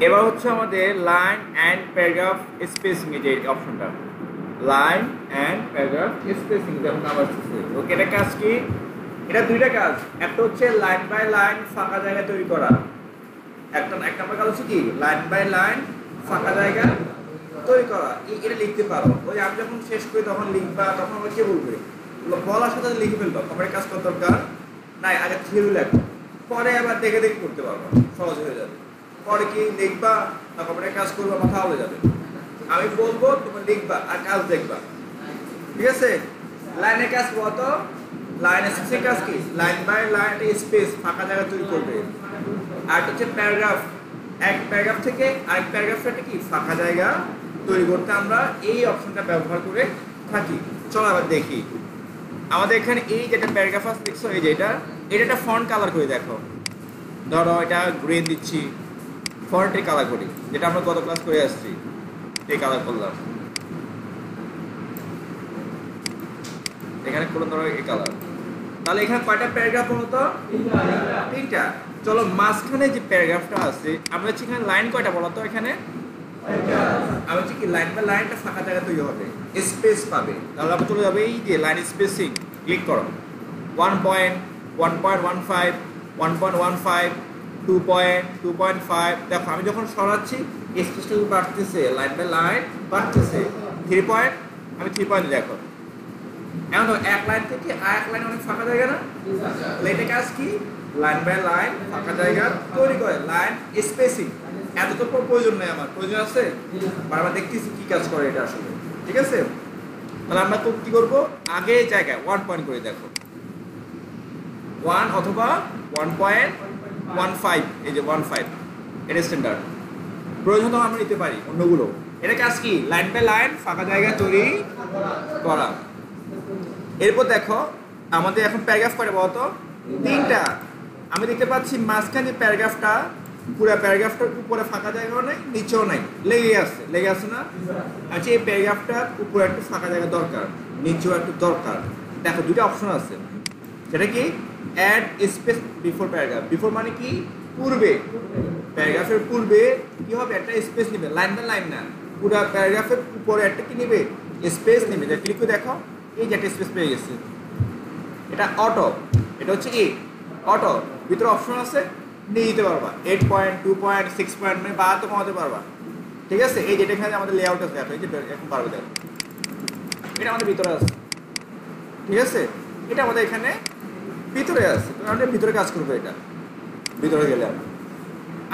এবার হচ্ছে আমাদের লাইন অ্যান্ড প্যারাগ্রাফ স্পেসিং যে অপশনটা। লাইন অ্যান্ড প্যারাগ্রাফ স্পেসিং যেমন নাম আসতেছে ওকে এটা কাজ কি? এটা দুইটা কাজ। একটা হচ্ছে লাইন বাই লাইন ফাঁকা জায়গা তৈরি করা। একটা এক নম্বর কাজ হচ্ছে কি? লাইন বাই লাইন ফাঁকা জায়গা তৈরি করা। এটা লিখতে পারো। ওই আমি যখন শেষ করি তখন লিখবা তখন আমার কে বলবে? বলো, বলার সাথে সাথে লিখে ফেলবা। কমের কাজ করার দরকার নাই। আগে থিওরি লেখো। পরে আবার দেখে দেখে করতে পারব। সহজ হয়ে যাবে। পরে কি লিখবা না কমের কাজ করবা, মাথা হয়ে যাবে। আমি বলব, তুমি লিখবা আর কাজ দেখবা। ঠিক আছে? লাইনের কাজ কত লাইনের শেষের কাজ কি? লাইন বাই লাইন স্পেস ফাঁকা জায়গা তৈরি করবে। আর হচ্ছে প্যারাগ্রাফ এক প্যারাগ্রাফ থেকে আরেক প্যারাগ্রাফটা কি? ফাঁকা জায়গা তৈরি করতে আমরা এই অপশনটা ব্যবহার করে থাকি। চলো আবার দেখি। আমাদের এখানে এই যেটা প্যারাগ্রাফ দেখছ? এই যে এটা এটা একটা ফন্ট কালার করে দেখো। ধরো এটা গ্রিন দিচ্ছি। ফন্টের কালার করি। যেটা আমরা গত ক্লাস করে আসছি এই কালার করলাম। এখানে কোনো ধরনের এই কালার তাহলে এখানে কয়টা প্যারাগ্রাফ হলো তো? তিনটা। চলো মাঝখানে যে প্যারাগ্রাফটা আছে, আমরা হচ্ছে এখানে লাইন কয়টা বলো তো এখানে? আমি হচ্ছে কি লাইন বা লাইনটা ফাঁকা জায়গা তৈরি হবে। স্পেস পাবে। তাহলে আমরা চলে যাবে এই যে লাইন স্পেসিং ক্লিক করো। One point one point one five one point one five two point two point five দেখো, আমি যখন সরাচ্ছি স্পেসটা বাড়তেছে লাইন বাই লাইন বাড়তেছে। থ্রি পয়েন্ট আমি থ্রি পয়েন্ট দেখো। এখন এক লাইন থেকে আর এক লাইন অনেক ফাঁকা জায়গা না? এটা কাজ কি? লাইন বাই লাইন ফাঁকা জায়গা তৈরি করে। লাইন স্পেসিং এত তো প্র- প্রয়োজন নেই আমার। প্রয়োজন আছে? বারবার দেখতেছি কি কাজ করে এটা আসলে। ঠিক আছে? তাহলে আমরা তো কি করব? আগে জায়গায় ওয়ান পয়েন্ট করে দেখো। ওয়ান অথবা ওয়ান পয়েন্ট ওয়ান ফাইভ এই যে ওয়ান ফাইভ এটা স্ট্যান্ডার্ড প্রয়োজন তো আমরা নিতে পারি অন্যগুলো। এটা কাজ কি? লাইন বাই লাইন ফাঁকা জায়গা তৈরি করা। এরপর দেখো, আমাদের এখন প্যারাগ্রাফ করে বলতো? তিনটা। আমি দেখতে পাচ্ছি মাঝখানে প্যারাগ্রাফটা পুরো প্যারাগ্রাফটার উপরে ফাঁকা জায়গাও নেই, নিচেও নাই। লেগে আছে লেগে আছে না? আচ্ছা এই প্যারাগ্রাফটার উপরে একটু ফাঁকা জায়গা দরকার, নিচেও একটু দরকার। দেখো দুটো অপশন আছে। সেটা কি? Add space before paragraph before মানে কি? পূর্বে। প্যারাগ্রাফের পূর্বে কি হবে? একটা স্পেস নেবে। লাইন না লাইন না। পুরো প্যারাগ্রাফের উপরে একটা কি নেবে? স্পেস নেবে। যা ক্লিক করে দেখো, এই যে একটা স্পেস পেয়ে গেছে। এটা অটো এটা হচ্ছে কি? অটো ভিতরে অপশন আছে, নিয়ে দিতে পারবা। Eight point two point six point মানে বাড়াতে কমাতে পারবা। ঠিক আছে? এই যেটা এখানে আমাদের লেআউট আছে। দেখো, এই যে এখন পারবে, দেখো। এটা আমাদের ভিতরে আছে। ঠিক আছে? এটা আমাদের এখানে ভিতরে আছে তো ভিতরে কাজ করবে এটা। ভিতরে গেলে আমরা।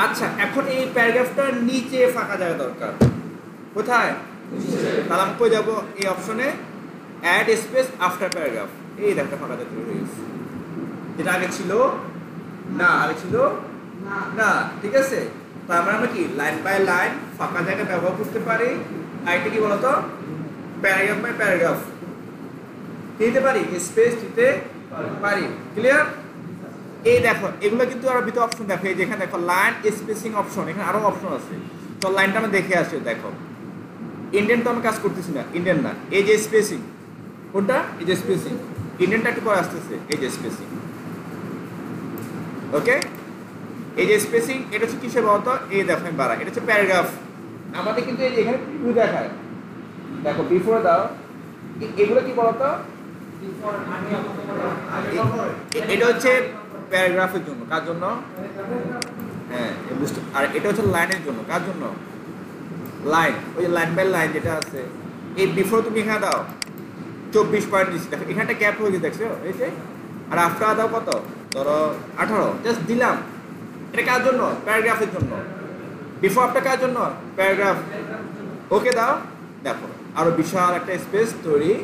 আচ্ছা এখন এই প্যারাগ্রাফটার নিচে ফাঁকা জায়গা দরকার। কোথায়? তাহলে আমি কই যাব? এই অপশনে অ্যাড স্পেস আফটার প্যারাগ্রাফ এই দেখটা ফাঁকা জায়গা হয়ে গেছে যেটা আগে ছিল না, আগে ছিল না, ঠিক আছে? তার মানে আমরা কি লাইন বাই লাইন ফাঁকা জায়গা ব্যবহার করতে পারি। আর এটা কি বলতো? প্যারাগ্রাফ বাই প্যারাগ্রাফ দিতে পারি স্পেস দিতে পারি। ক্লিয়ার এই দেখো, এগুলো কিন্তু আরও ভিতরে অপশন দেখো, এই যেখানে দেখো লাইন স্পেসিং অপশন এখানে আরও অপশন আছে। তো লাইনটা আমরা দেখে আসি, দেখো। ইন্ডিয়ান তো আমি কাজ করতেছি না ইন্ডিয়ান না, এই যে স্পেসিং কোনটা? এই যে স্পেসিং ইন্ডিয়ানটা একটু পরে আসতেছে, এই যে স্পেসিং ওকে এই যে স্পেসিং এটা হচ্ছে কিসের বলতো? এই দেখো, আমি বাড়া এটা হচ্ছে প্যারাগ্রাফ আমাদের কিন্তু এই এখানে প্রিভিউ দেখায়। দেখো বিফোর দাও। এগুলো কি বলতো? বিফোর এ- এটা হচ্ছে প্যারাগ্রাফের জন্য, কার জন্য? হ্যাঁ বুঝতে- আর এটা হচ্ছে লাইনের জন্য, কার জন্য? লাইন, ওই লাইন বাই লাইন যেটা আছে। এই বিফোর তুমি এখানে দাও, চব্বিশ পয়েন্ট দিচ্ছি দেখো, এখানটা গ্যাপ হয়ে গেছে, দেখছ? এই যে, আর আফটার দাও কত? ধরো আঠারো জাস্ট দিলাম। এটা কার জন্য? প্যারাগ্রাফের জন্য। বিফোর আফটার কার জন্য? প্যারাগ্রাফ। ওকে দাও। দেখো, আরও বিশাল একটা স্পেস তৈরি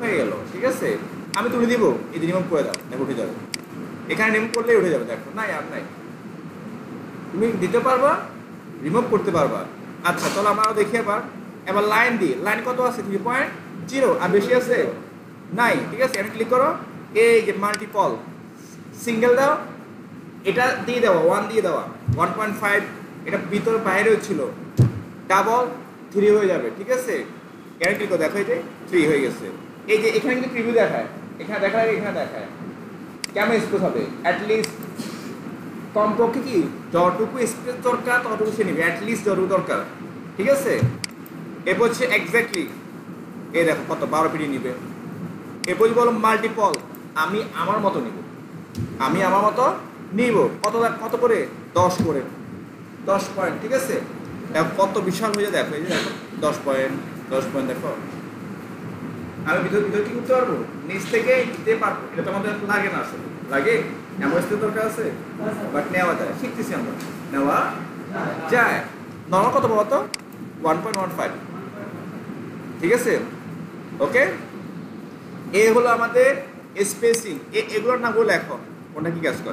হয়ে গেল, ঠিক আছে? আমি তুলে দিব যে রিমুভ করে দাও দেখো উঠে যাবে। এখানে রিমুভ করলেই উঠে যাবে, দেখো, নাই, আর নাই। তুমি দিতে পারবা রিমুভ করতে পারবা। আচ্ছা চলো আমরা দেখি এবার। এবার লাইন দিই। লাইন কত আছে? থ্রি পয়েন্ট জিরো আর বেশি আছে? নাই, ঠিক আছে আমি ক্লিক করো। এই যে মাল্টিপল সিঙ্গেল দাও। এটা দিয়ে দেওয়া ওয়ান দিয়ে দেওয়া। ওয়ান পয়েন্ট ফাইভ এটা ভিতর বাইরেও ছিল। ডাবল থ্রি হয়ে যাবে, ঠিক আছে? এখানে ক্লিক করো, দেখো এই যে থ্রি হয়ে গেছে। এই যে, এখানে কিন্তু প্রিভিউ দেখায়। এখানে দেখায় এখানে দেখায়। কেমন স্পেস হবে? অ্যাটলিস্ট কমপক্ষে কি যতটুকু স্পেস দরকার, ততটুকু সে নিবে। অ্যাটলিস্ট যতটুকু দরকার। ঠিক আছে? এরপর হচ্ছে এক্স্যাক্টলি এ দেখো কত, বারো পিডি নিবে। এরপর যদি বলো মাল্টিপল আমি আমার মতো নিব। আমি আমার মতো নিব। কত কত করে? দশ করে। দশ পয়েন্ট ঠিক আছে? কত বিশাল হয়ে যায়। দেখো, এই যে দশ পয়েন্ট দশ পয়েন্ট দেখো। আমি ভিতর ভিতর কি পারব? নিচ থেকে নিতে পারব। এটা তো আমাদের লাগে না আসলে। লাগে? এমন দরকার আছে। বাট নেওয়া যায়। শিখতেছি আমরা। নেওয়া যায়। নর্মাল কত বলো তো? ওয়ান পয়েন্ট ওয়ান ফাইভ ঠিক আছে? ওকে এ হলো আমাদের স্পেসিং এগুলোর নামগুলো লেখো। কোনটা কি কাজ করে?